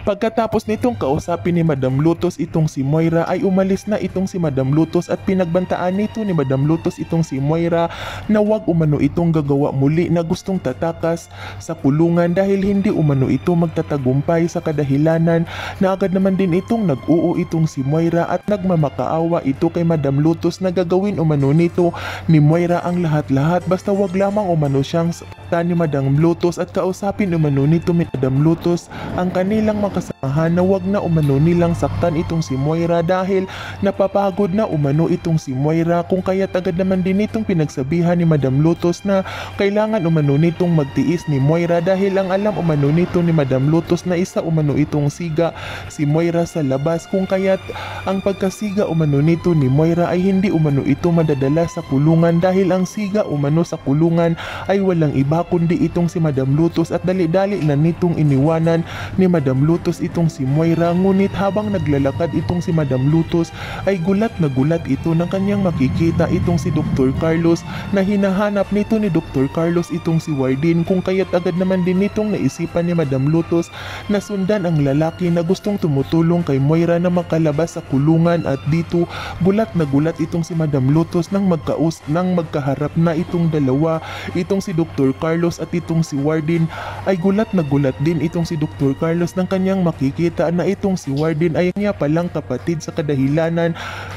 Pagkatapos nitong kausapin ni Madam Lutos itong si Moira ay umalis na itong si Madam Lutos at pinagbantaan nito ni Madam Lutos itong si Moira na wag umano itong gagawa muli na gustong tatakas sa kulungan dahil hindi umano ito magtatagumpay sa kadahilanan. Na agad naman din itong nag-oo itong si Moira at nagmamakaawa ito kay Madam Lutos na gagawin umano nito ni Moira ang lahat-lahat. Basta wag lamang umano siyang saktan ni Madam Lutos at kausapin umano nito ni Madam Lutos ang kanilang makasamahan na wag na umano nilang saktan itong si Moira dahil napapagod na umano itong si Moira. Kung kaya't agad naman din itong pinagsabihan ni Madam Lutos na kailangan umano nitong magtiis ni Moira dahil ang alam umano nito ni Madam Lutos na isa umano itong siga si Moira sa labas. Kung kaya't ang pagkasiga umano nito ni Moira ay hindi umano ito madadala sa kulungan dahil ang siga umano sa kulungan ay walang iba kundi itong si Madam Lutos at dali-dali na nitong iniwanan ni Madam Lutos itong si Moira ngunit habang naglalakad itong si Madam Lutos ay gulat na gulat ito nang kanyang makikita itong si Dr. Carlos na hinahanap nito ni Dr. Carlos itong si Wardin kung kaya't agad naman din nitong naisipan ni Madam Lutos na sundan ang lalaki na gustong tumutulong kay Moira na makalabas sa kulungan at dito gulat na gulat itong si Madam Lutos nang magkaus nang magkaharap na itong dalawa itong si Dr. Carlos at itong si Wardin ay gulat na gulat din itong si Dr. Carlos nang kanyang makikita na itong si Wardin ay niya palang kapatid sa kadahilanan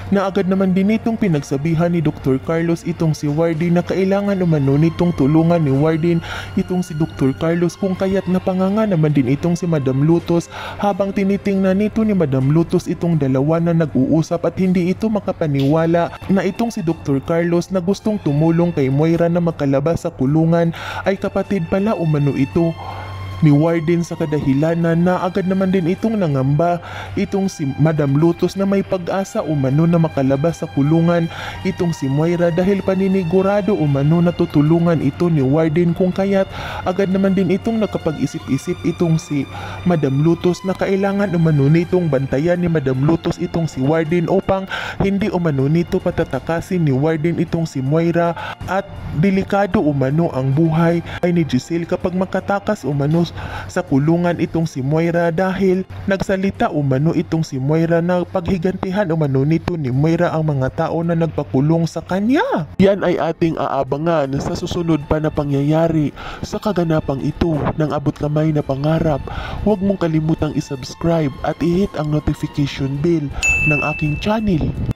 na agad naman din itong pinagsabihan ni Dr. Carlos itong si Wardin na kailangan umano nitong tulungan ni Wardin itong si Dr. Carlos kung kaya't napanganga naman din itong si Madam Lutos habang tinitingnan nito ni Madam Lutos itong dalawa na nag-uusap at hindi ito makapaniwala na itong si Dr. Carlos na gustong tumulong kay Moira na makalabas sa kulungan ay kapatid pala umano ito ni Warden sa kadahilanan na agad naman din itong nangamba itong si Madam Lutos na may pag-asa umano na makalabas sa kulungan itong si Moira dahil paninigurado umano na tutulungan ito ni Warden kung kaya't agad naman din itong nakapag-isip-isip itong si Madam Lutos na kailangan umano nitong bantayan ni Madam Lutos itong si Warden upang hindi umano nito patatakasin ni Warden itong si Moira at delikado umano ang buhay ay ni Giselle kapag makatakas umano sa kulungan itong si Moira dahil nagsalita umano itong si Moira na paghigantihan umano nito ni Moira ang mga tao na nagpakulong sa kanya. Yan ay ating aabangan sa susunod pa na pangyayari sa kaganapang ito ng abot kamay na pangarap. Huwag mong kalimutang isubscribe at i-hit ang notification bell ng aking channel.